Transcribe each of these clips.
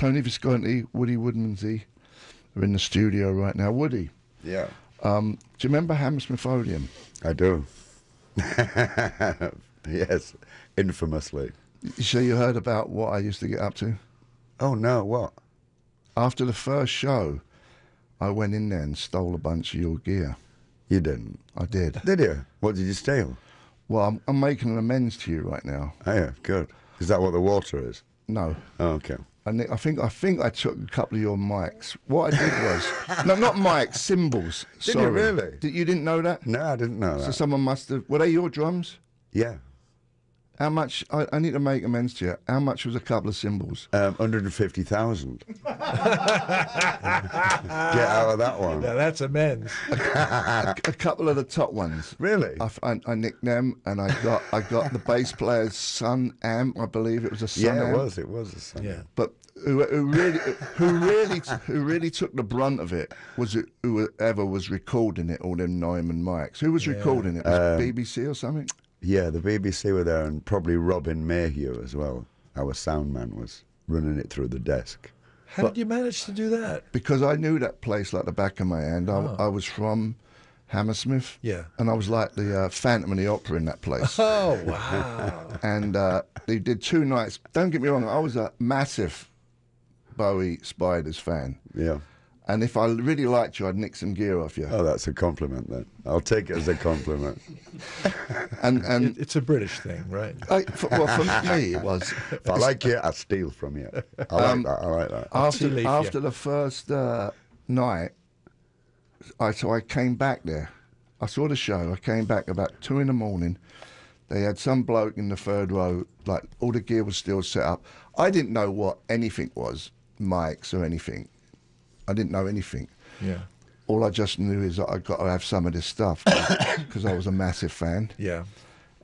Tony Visconti, Woody Woodmansey are in the studio right now. Woody, Yeah, um, do you remember Hammersmith Odeon? I do. yes, infamously. You say you heard about what I used to get up to? Oh no, what? After the first show, I went in there and stole a bunch of your gear. You didn't, I did. did you? What did you steal? Well, I'm, I'm making an amends to you right now. Oh yeah, good. Is that what the water is? No, Oh, okay. I, ne- I think I think I took a couple of your mics. What I did was no, not mics, cymbals. Did you Sorry. really? Did, you didn't know that? No, I didn't know So that. someone must have. Were they your drums? yeah, How much? I, I need to make amends to you. How much was a couple of cymbals? um, hundred and fifty thousand. Get out of that one. Now that's amends. a, a couple of the top ones. Really? I nicked them, and I got I got the bass player's Sunn amp. I believe it was a Sunn yeah, it amp. was. It was a song. Yeah. But who, who really who really who really took the brunt of it was it whoever was recording it, all them Neumann mics. Who was recording it? Was it BBC or something? Yeah, the BBC were there, and probably Robin Mayhew as well. Our sound man was running it through the desk. How did you manage to do that? Because I knew that place like the back of my hand. I, I was from Hammersmith. Yeah. And I was like the uh, Phantom of the Opera in that place. Oh wow! and uh, they did two nights. Don't get me wrong, I was a massive Bowie Spiders fan. Yeah. And if I really liked you, I'd nick some gear off you. Oh, that's a compliment then. I'll take it as a compliment. And and It, it's a British thing, right? I, for, well, for me, it was If I like you, I steal from you. I like that. I like that. after after yeah. the first uh, night. I so I came back there. I saw the show. I came back about two in the morning. They had some bloke in the third row, like all the gear was still set up. I didn't know what anything was, mics or anything. I didn't know anything. Yeah. All I just knew is that I got to have some of this stuff because I was a massive fan. Yeah.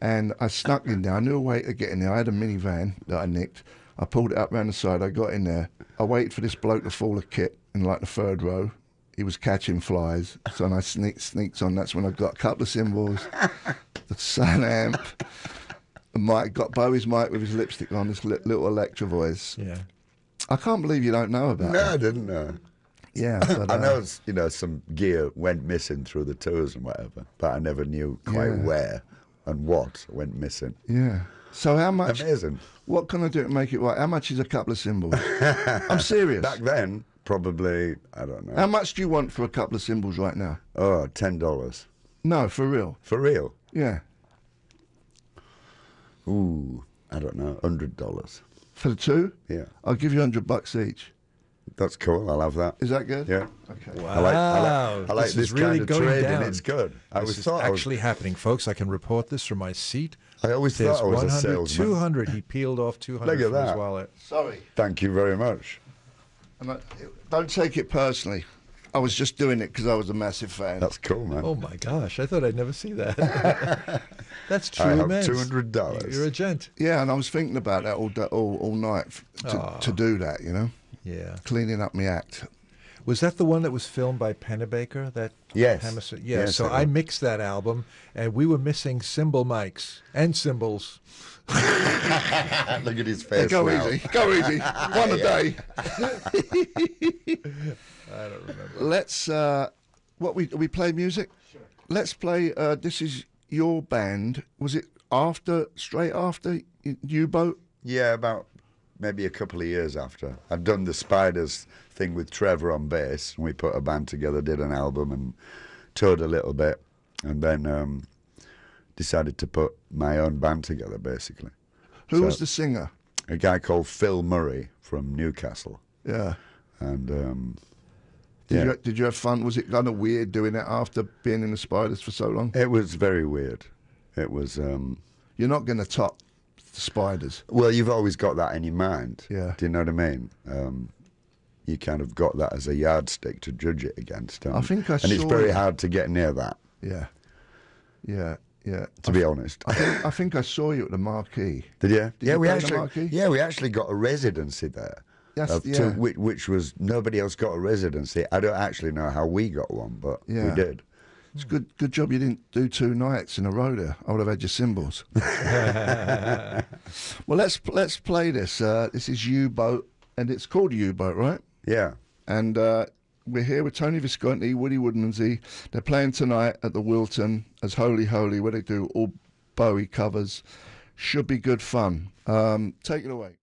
And I snuck in there. I knew a way to get in there. I had a minivan that I nicked. I pulled it up round the side. I got in there. I waited for this bloke to fall a kit in like the third row. He was catching flies. So when I sneaked, sneaked on, that's when I got a couple of cymbals, the Sunn amp, the mic, got Bowie's mic with his lipstick on, this li- little Electro-Voice. Yeah. I can't believe you don't know about No, that. I didn't know. Yeah. But, I uh, know, you know, some gear went missing through the tours and whatever, but I never knew quite Yeah. where and what went missing. Yeah. So how much? Amazing. What can I do to make it right? How much is a couple of cymbals? I'm serious. Back then, probably, I don't know. How much do you want for a couple of cymbals right now? oh, $10. No, for real. For real? Yeah. Ooh, I don't know, $100. For the two? Yeah. I'll give you hundred bucks each. That's cool. I'll have that. Is that good? Yeah. Okay. Wow. I like, I like, I like this, this, is really kind of going trading. down. It's good. I this always is thought I was, actually happening, folks. I can report this from my seat. I always There's thought I was a salesman. 200. He peeled off 200 Look at from his wallet. Sorry. Thank you very much. Not- don't take it personally. I was just doing it because I was a massive fan. That's cool, man. Oh my gosh! I thought I'd never see that. That's true. I have $200. You're a gent. yeah, and I was thinking about that all day, all, all night f- to, to do that. You know, Yeah. cleaning up my act. Was that the one that was filmed by Pennebaker? That Yes. Yeah. Yes, so I was. mixed that album, and we were missing cymbal mics and cymbals. Look at his face go now. easy, go easy. One a day. I don't remember. Let's. Uh, what we we play music. Sure. Let's play. Uh, this is your band. Was it after, straight after U Boat? Yeah, about maybe a couple of years after. I'd done the Spiders thing with Trevor on bass, and we put a band together, did an album, and toured a little bit, and then um, decided to put my own band together, basically. Who So- was the singer? A guy called Phil Murray from Newcastle, Yeah. and um, Did Yeah. you did you have fun? Was it kind of weird doing it after being in the Spiders for so long? it was very weird. It was. Um, You're not going to top the Spiders. Well, you've always got that in your mind. Yeah. Do you know what I mean? Um, you kind of got that as a yardstick to judge it against. And, I think I and it's very it. hard to get near that, Yeah. Yeah. Yeah. to be honest. I think, I think I saw you at the Marquee. Did you? Did yeah, you we actually. Yeah, we actually got a residency there. Yes, yeah. two- which, which was nobody else got a residency. I don't actually know how we got one, but Yeah. we did. It's good. Good job you didn't do two nights in a row there. I would have had your cymbals. well, let's let's play this. Uh, this is U Boat and it's called U Boat, right? Yeah. And uh, we're here with Tony Visconti, Woody Woodmansey. They're playing tonight at the Wiltern as Holy Holy, where they do all Bowie covers. Should be good fun. Um, take it away.